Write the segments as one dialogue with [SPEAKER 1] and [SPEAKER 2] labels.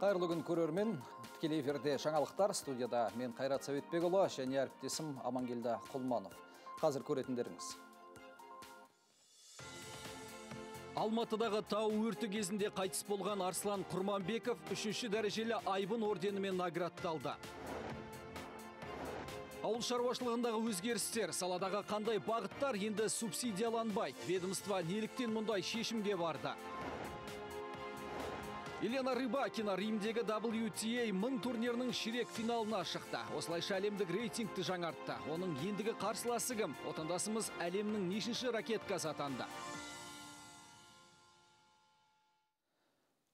[SPEAKER 1] Қайырлы күн көрермен, тікелей эфирде жаңалықтар студияда мен Қайрат Сәветбекұлы және әріптесім Амангелді Құлманов. Қазір көретіндеріңіз. Алматыдағы тау өрті кезінде қайтыс болған Арслан Құрманбеков үшінші дәрежелі айбын орденімен наградталды. Ауыл шаруашылығындағы өзгерістер, саладағы қандай бағыттар енді субсидияланбайды. Ведомство неліктен мұндай шешімге барды? Елена Рыбакина Римдегі WTA мың турнирінің ширек финалына шықты. Осылайша әлемдік рейтингті жаңартты. Оның ендігі қарсыласы кім? Отандасымыз әлемнің нешінші ракеткасы атанды.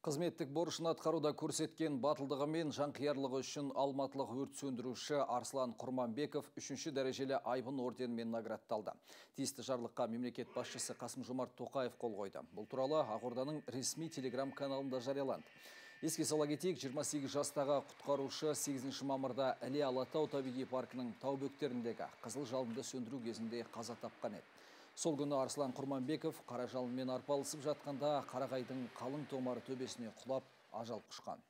[SPEAKER 1] Қызметтік борышын атқаруда көрсеткен батылдығы мен жанқиярлығы үшін алматылық өрт сөндіруші Арслан Құрманбеков үшінші дәрежелі айбын орденімен наградталды. Тиісті жарлыққа мемлекет басшысы Қасым Жомарт Тоқаев қол қойды. Бұл туралы Ақорданың ресми телеграм каналында жарияланды. Еске сала кетейік, 28 жастағы құтқарушы 8 мамырда Іле Алатау табиғи паркінің тау бөктеріндегі қызыл жалынды сөндіру кезінде қаза тапқан еді. Сол күні Арслан Құрманбеков қара жалынмен арпалысып жатқанда қарағайдың қалың томары төбесіне құлап ажал құшқан.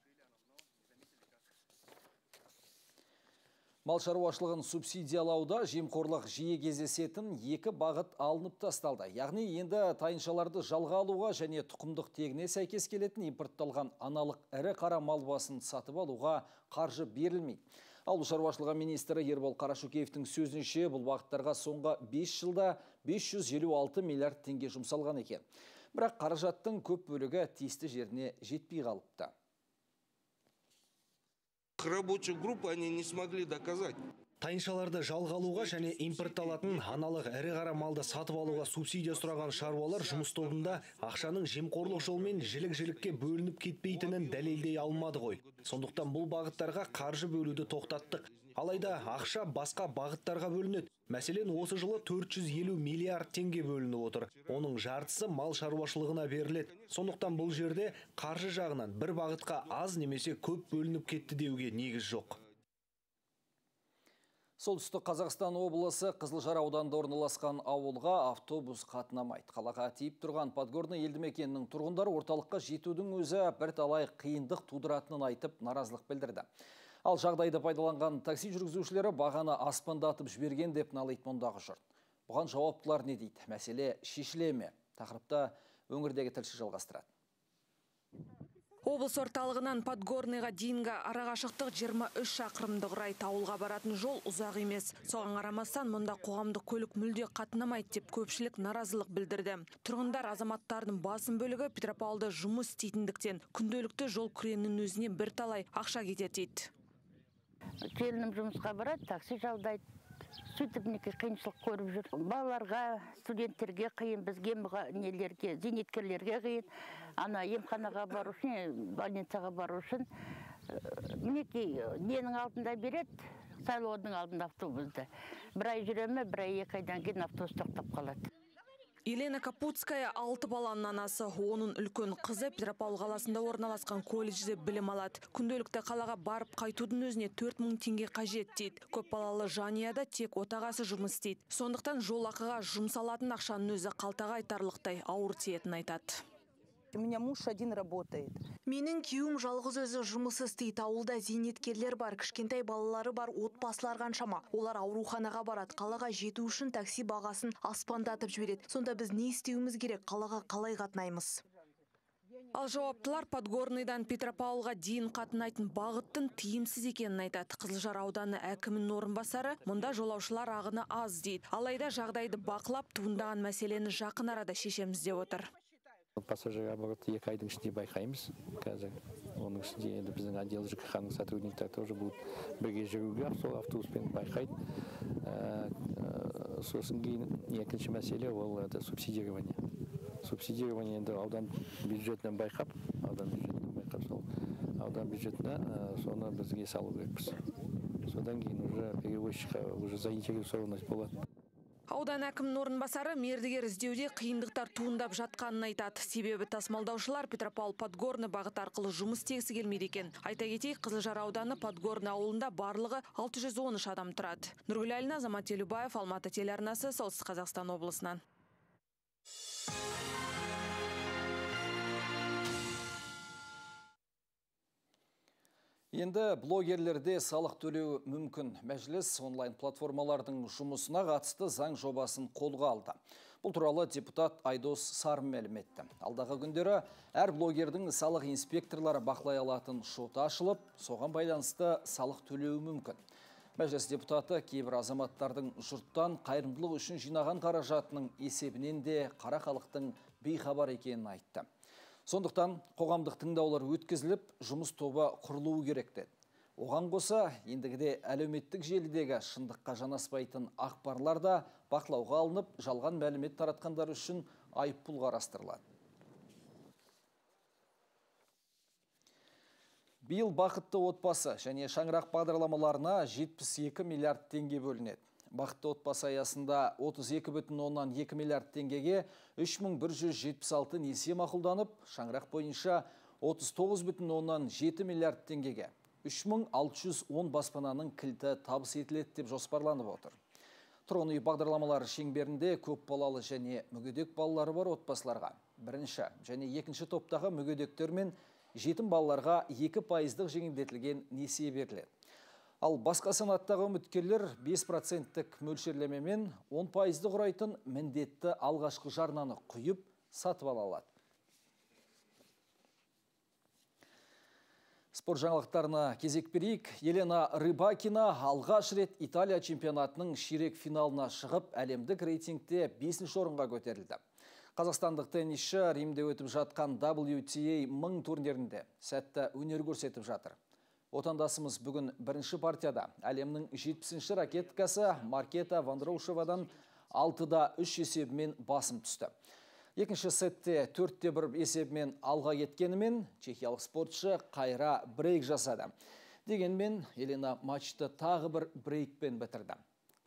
[SPEAKER 1] Мал шаруашылығын субсидиялауда жемқорлық жиі кездесетін екі бағыт алынып тасталды. Яғни енді тайыншаларды жалға алуға және тұқымдық тегіне сәйкес келетін импортталған аналық ірі қара мал басын сатып алуға қаржы берілмейді. Ауыл шаруашылығы министрі Ербол Қарашукеевтің сөзінше бұл бағыттарға соңғы 5 жылда 556 миллиард теңге жұмсалған екен. Бірақ қаражаттың көп бөлігі тиісті жеріне жетпей қалыпты.
[SPEAKER 2] Рабочую группу они не смогли доказать.
[SPEAKER 3] Тайыншаларды жалға алуға және импортталатын аналық әрі қара малды сатып алуға субсидия сұраған шаруалар жұмыс тобында ақшаның жемқорлық жолмен жілік-жілікке бөлініп кетпейтінін дәлелдей алмады ғой. Сондықтан бұл бағыттарға қаржы бөлуді тоқтаттық. Алайда ақша басқа бағыттарға бөлінеді. Мәселен, осы жылы 450 миллиард теңге бөлініп отыр. Оның жартысы мал шаруашылығына беріледі. Сондықтан бұл жерде қаржы жағынан бір бағытқа аз немесе көп бөлініп кетті деуге негіз жоқ.
[SPEAKER 1] Солтүстік Қазақстан облысы Қызылжар ауданында орналасқан ауылға автобус қатынамайды. Қалаға тиіп тұрған Подгорный елді мекенінің тұрғындары орталыққа жетудің өзі бір талай қиындық тудыратынын айтып наразылық білдірді. Ал жағдайды пайдаланған такси жүргізушілері бағаны аспандатып жіберген деп налайды мұндағы жұрт. Бұған жауаптылар не дейді? Мәселе шешіле ме? Тақырыпта өңірдегі тілші жалғастырады.
[SPEAKER 4] Облыс орталығынан Подгорныйға дейінгі арағашықтық 23 шақырымды құрайды. Ауылға баратын жол ұзақ емес. Соған қарамастан мұнда қоғамдық көлік мүлде қатынамайды деп көпшілік наразылық білдірді. Тұрғындар азаматтардың басым бөлігі Петропавлда жұмыс істейтіндіктен күнделікті жол күренінің өзіне бір талай ақша кетеді дейді.
[SPEAKER 5] Келінім жұмысқа барады, такси жалдайды сөйтіп мінекей қиыншылық көріп жүр балаларға студенттерге қиын бізге нелерге зейнеткерлерге қиын. Ана емханаға бару үшін больницаға бару үшін мінекей ненің алдында береді сайлаудың алдында автобусты бір ай жүре ме бір ай екі айдан кейін автобус тоқтап қалады.
[SPEAKER 4] Елена Капутская алты баланың анасы, оның үлкен қызы Петропавл қаласында орналасқан колледжде білім алады. Күнделікті қалаға барып қайтудың өзіне 4000 теңге қажет дейді. Көп балалы жанияда тек отағасы жұмыс істейді. Сондықтан жол ақыға жұмсалатын ақшаның өзі қалтаға айтарлықтай ауыр тиетінін айтады
[SPEAKER 6] у меня муж один работает.
[SPEAKER 4] Менің күйеуім жалғыз өзі жұмыс істейді ауылда зейнеткерлер бар кішкентай балалары бар отбасылар қаншама. Олар ауруханаға барады қалаға жету үшін такси бағасын аспандатып жібереді. Сонда біз не істеуіміз керек? Қалаға қалай қатынаймыз? Ал жауаптылар Подгорныйдан Петропавлға дейін қатынайтын бағыттың тиімсіз екенін айтады. Қызылжар ауданы әкімінің орынбасары мұнда жолаушылар ағыны аз дейді. Алайда жағдайды бақылап туындаған мәселені жақын арада шешеміз деп отыр.
[SPEAKER 7] Пассажир обороты екі айдың ішінде байқаймыз қазір оның ішінде енді біздің отдел жкх сотрудниктары тоже будут бірге жүруге сол автобуспен байқайды сосын кейін екінші мәселе ол это субсидирование. Субсидирование енді аудан бюджетінен байқап аудан бюджетінен байқап сол аудан бюджетіне соны бізге салу керекпіз содан кейін уже перевозчикқа уже заинтересованность болады
[SPEAKER 4] Аудан әкімнің орынбасары мердігер іздеуде қиындықтар туындап жатқанын айтады. Себебі тасымалдаушылар Петропавл Подгорны бағыт арқылы жұмыс істегісі келмейді екен. Айта кетейік, Қызылжар ауданы Подгорны ауылында барлығы 613 адам тұрады. Нұргүл Әлина, Азамат Телубаев, Алматы телеарнасы, Солтүстік Қазақстан облысынан.
[SPEAKER 1] Енді блогерлерде салық төлеу мүмкін. Мәжіліс онлайн платформалардың жұмысына қатысты заң жобасын қолға алды. Бұл туралы депутат Айдос Сарым мәлім етті. Алдағы күндері әр блогердің салық инспекторлары бақылай алатын шоты ашылып, соған байланысты салық төлеуі мүмкін. Мәжіліс депутаты кейбір азаматтардың жұрттан қайырымдылық үшін жинаған қаражатының есебінен де қара халықтың бейхабар екенін айтты. Сондықтан қоғамдық тыңдаулар өткізіліп, жұмыс тобы құрылуы керек деді. Оған қоса, ендігіде әлеуметтік желідегі шындыққа жанаспайтын ақпарлар да бақылауға алынып, жалған мәлімет таратқандар үшін айыппұл қарастырылады. Биыл бақытты отбасы және шаңырақ бағдарламаларына 72 миллиард теңге бөлінеді. Бақытты отбасы аясында 32,2 миллиард теңгеге 3176 несие мақұлданып, шаңырақ бойынша 39,7 миллиард теңгеге 3610 баспананың кілті табыс етіледі деп жоспарланып отыр. Тұрғын үй бағдарламалары шеңберінде көп балалы және мүгедек балалары бар отбасыларға бірінші және екінші топтағы мүгедектер мен жетім балаларға 2 пайыздық жеңілдетілген несие беріледі. Ал басқа санаттағы үміткерлер 5%тік мөлшерлемемен 10 пайызды құрайтын міндетті алғашқы жарнаны құйып сатып ала алады. Спорт жаңалықтарына кезек берейік. Елена Рыбакина алғаш рет Италия чемпионатының ширек финалына шығып, әлемдік рейтингте 5 орынға көтерілді. Қазақстандық теннисші Римде өтіп жатқан WTA 1000 турнирінде сәтті өнер көрсетіп жатыр. Отандасымыз бүгін бірінші партияда әлемнің 70-ші ракеткасы Маркета Вандроушевадан 6-да 3 есебімен басым түсті. Екінші сетте 4-те 1 есебімен алға кеткенімен чехиялық спортшы қайра брейк жасады. Дегенмен Елена матчты тағы бір брейкпен бітірді.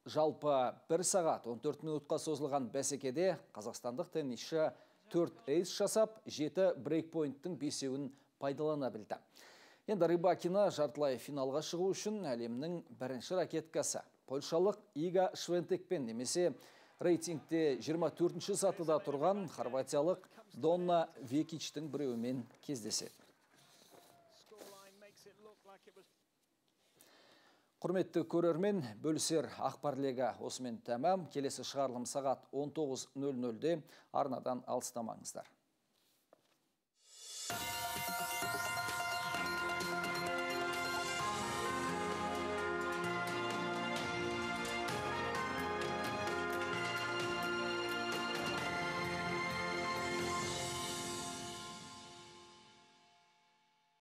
[SPEAKER 1] Жалпы 1 сағат 14 минутқа созылған бәсекеде қазақстандық теннисші 4 эйс жасап, 7 брейкпойнттың бесеуін пайдалана білді. Енді Рыбакина жартылай финалға шығу үшін әлемнің бірінші ракеткасы. Польшалық Ига Швентекпен немесе рейтингте 24-ші сатыда тұрған Хорватиялық Донна Векичтің біреуімен кездеседі. Құрметті көрермен, бөлісер ақпар легі осымен тәмам. Келесі шығарылым сағат 19.00-де арнадан алыстамаңыздар.